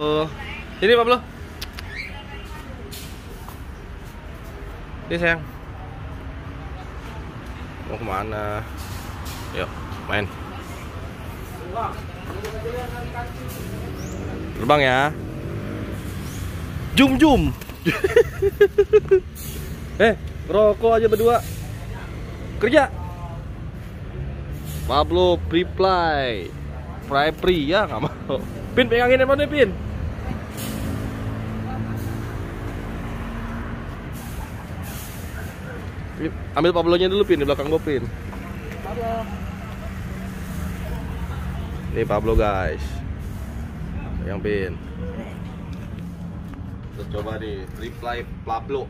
Oh, sini Pablo. Ini sayang. Mau ke mana? Yuk, main. Terbang ya. Jum jum. eh, rokok aja berdua. Kerja. Pablo reply. Fry free ya nggak mau. Pin pegangin handphone Pin. Ambil Pablonya dulu Pin di belakang gua Pin. Ini Pablo guys. Yang Pin. Kita coba nih reply Pablo.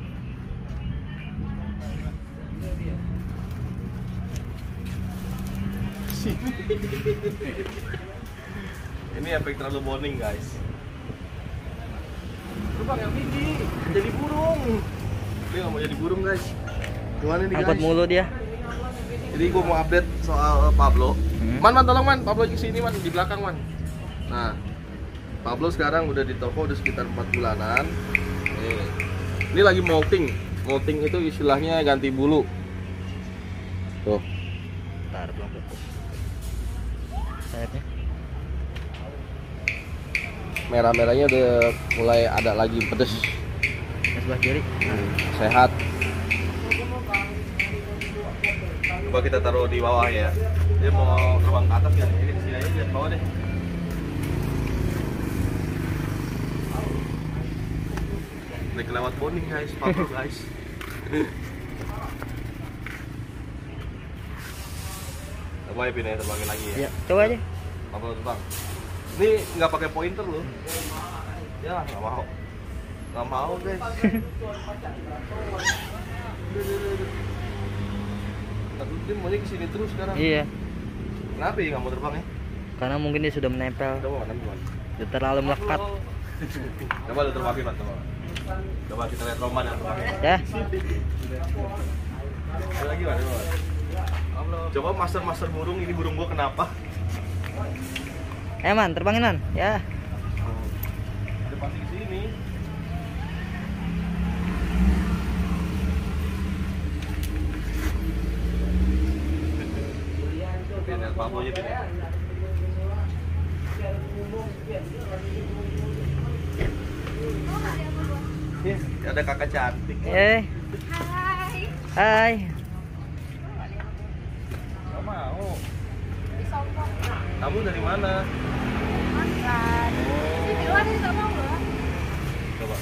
Ini efek terlalu bonding guys. Terbang yang tinggi, jadi burung. Dia nggak mau jadi burung guys. Gimana nih Angkut guys? mulu dia. Jadi gua mau update soal Pablo. Hmm. Man, man, tolong man, Pablo di sini man, di belakang man. Nah, Pablo sekarang udah di toko udah sekitar 4 bulanan. Nih. Ini lagi molting. Molting itu istilahnya ganti bulu. Tuh, Bentar, belum. Sayapnya. merah-merahnya udah mulai ada lagi pedes. Sebelah kiri. Sehat. Coba kita taruh di bawah ya. Dia mau terbang ke atas ya. Ini di sini aja di bawah deh. Udah kelewat bonding guys, Pablo guys. Coba ya Pin ya, terbangin lagi ya. Ya, coba aja. Pablo terbang. Ini nggak pakai pointer loh. Ya nggak mau. Nggak mau guys. dia maunya ke sini terus sekarang. Iya. Kenapa ya nggak mau terbang ya? Karena mungkin dia sudah menempel. Coba? Sudah terlalu melekat. Coba lu terbangin Pak, coba. Coba kita lihat Roman yang terbangin. Ya. Ada lagi mana? Coba. Coba master master burung ini burung gua kenapa? Eh man, terbangin man. Ya. Udah pasti ke sini. Ya. Ih, ada kakak cantik. Eh. Hai. Gak mau. Kamu dari mana? Coba.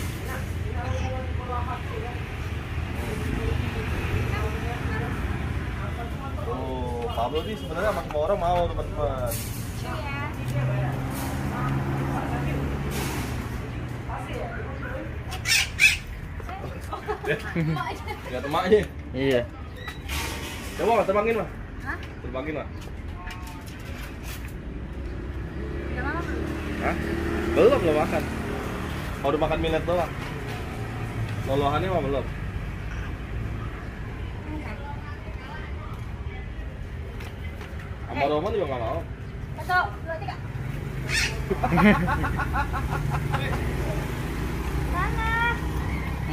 Oh, Pablo sih sebenarnya sama semua orang mau teman-teman. Lihat emaknya. Iya. Coba mas, terbangin mas. Terbangin mas. Hah? Belum, belum makan. Mau udah makan millet doang. Lolohannya mah belum. Sama Roman juga nggak mau.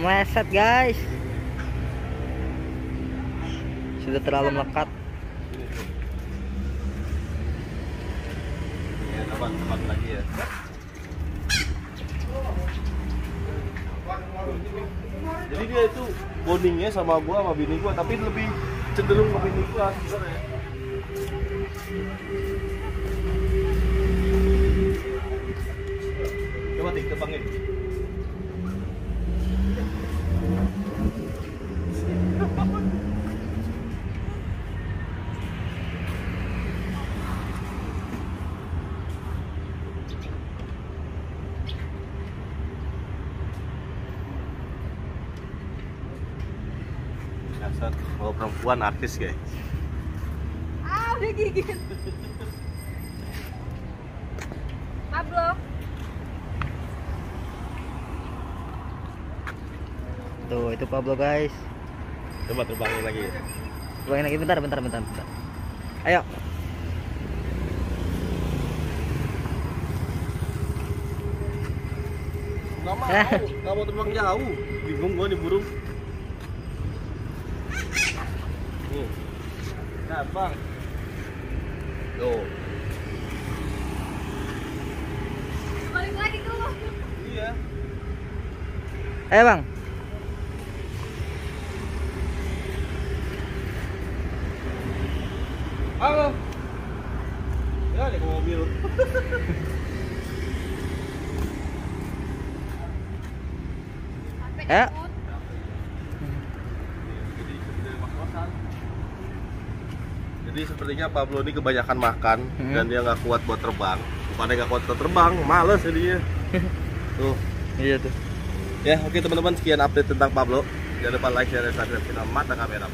Meleset guys. Sudah terlalu melekat. Ya, teman teman lagi ya. Jadi dia itu bondingnya sama gua sama bini gua, tapi lebih cenderung ke bini gua sebenarnya. Mau perempuan artis guys. Ah, udah gigit. Pablo. Tuh, itu Pablo guys. Coba terbangin lagi. Terbangin lagi bentar, bentar, bentar, bentar. Ayo. Gak mau, gak mau terbang jauh. Bingung gua nih burung. Nih. Nah, bang. Tuh. Balik lagi ke lu. Iya. Ayo, Bang. Halo. Ya, ada ke mobil. Sampai Ya. ikut. Jadi sepertinya Pablo ini kebanyakan makan Hmm. dan dia nggak kuat buat terbang. Bukannya nggak kuat buat terbang, males jadinya. Tuh. Iya tuh. Ya, oke teman-teman sekian update tentang Pablo. Jangan lupa like, share, dan subscribe channel Mata Kamera.